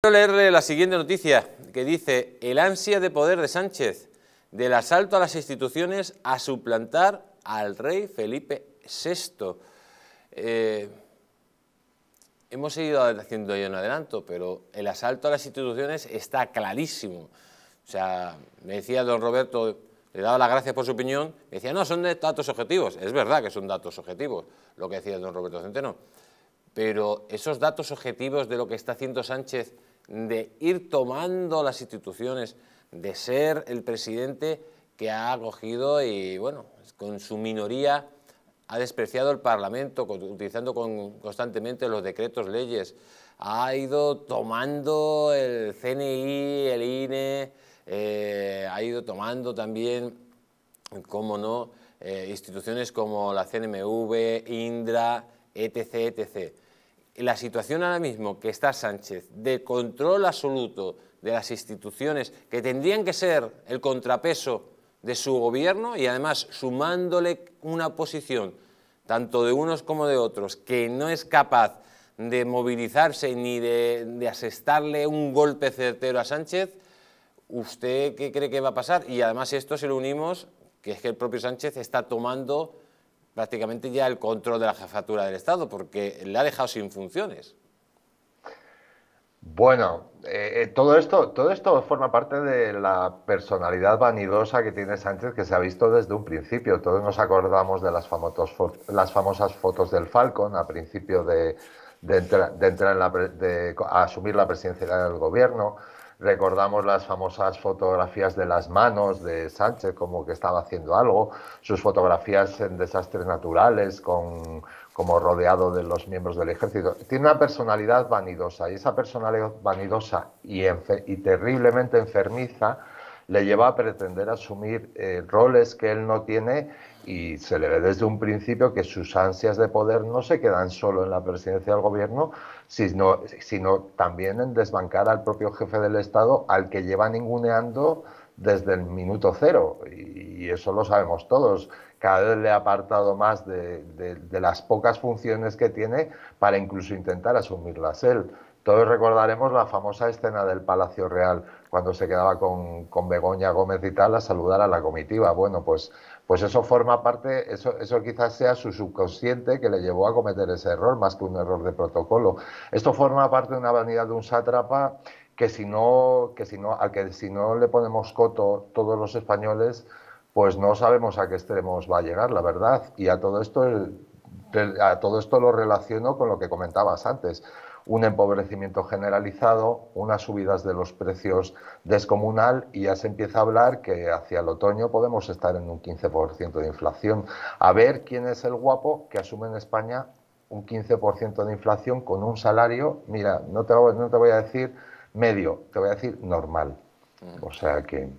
Quiero leerle la siguiente noticia que dice el ansia de poder de Sánchez, del asalto a las instituciones a suplantar al rey Felipe VI. Eh, hemos seguido haciendo ya un adelanto, pero el asalto a las instituciones está clarísimo. O sea, me decía don Roberto, le daba las gracias por su opinión, me decía, no, son datos objetivos. Es verdad que son datos objetivos, lo que decía don Roberto Centeno. Pero esos datos objetivos de lo que está haciendo Sánchez de ir tomando las instituciones, de ser el presidente que ha acogido y, bueno, con su minoría ha despreciado el Parlamento, utilizando constantemente los decretos, leyes, ha ido tomando el CNI, el INE, eh, ha ido tomando también, cómo no, eh, instituciones como la CNMV, INDRA, etc., etc la situación ahora mismo que está Sánchez de control absoluto de las instituciones que tendrían que ser el contrapeso de su gobierno y además sumándole una posición tanto de unos como de otros que no es capaz de movilizarse ni de, asestarle un golpe certero a Sánchez, ¿usted qué cree que va a pasar? Y además esto se lo unimos, que es que el propio Sánchez está tomando prácticamente ya el control de la jefatura del Estado, porque le ha dejado sin funciones. Bueno, eh, eh, todo, esto, todo esto forma parte de la personalidad vanidosa que tiene Sánchez, que se ha visto desde un principio. Todos nos acordamos de las, las famosas fotos del Falcon a principio de, entrar en la, de asumir la presidencia del gobierno. Recordamos las famosas fotografías de las manos de Sánchez, como que estaba haciendo algo, sus fotografías en desastres naturales, con, como rodeado de los miembros del ejército. Tiene una personalidad vanidosa y esa personalidad vanidosa y, y terriblemente enfermiza le lleva a pretender asumir eh, roles que él no tiene y se le ve desde un principio que sus ansias de poder no se quedan solo en la presidencia del gobierno, sino, sino también en desbancar al propio jefe del Estado al que lleva ninguneando desde el minuto cero. Y, eso lo sabemos todos. Cada vez le ha apartado más de, de, las pocas funciones que tiene para incluso intentar asumirlas él. Todos recordaremos la famosa escena del Palacio Real cuando se quedaba con, con Begoña Gómez y tal a saludar a la comitiva. Bueno, pues pues eso forma parte, eso, eso quizás sea su subconsciente que le llevó a cometer ese error, más que un error de protocolo. Esto forma parte de una vanidad de un sátrapa que si no, que si no, al que si no le ponemos coto todos los españoles, pues no sabemos a qué extremos va a llegar, la verdad. Y a todo esto, a todo esto lo relaciono con lo que comentabas antes un empobrecimiento generalizado, unas subidas de los precios descomunal y ya se empieza a hablar que hacia el otoño podemos estar en un 15% de inflación. A ver quién es el guapo que asume en España un 15% de inflación con un salario, mira, no te, no te voy a decir medio, te voy a decir normal. Mm. O sea que...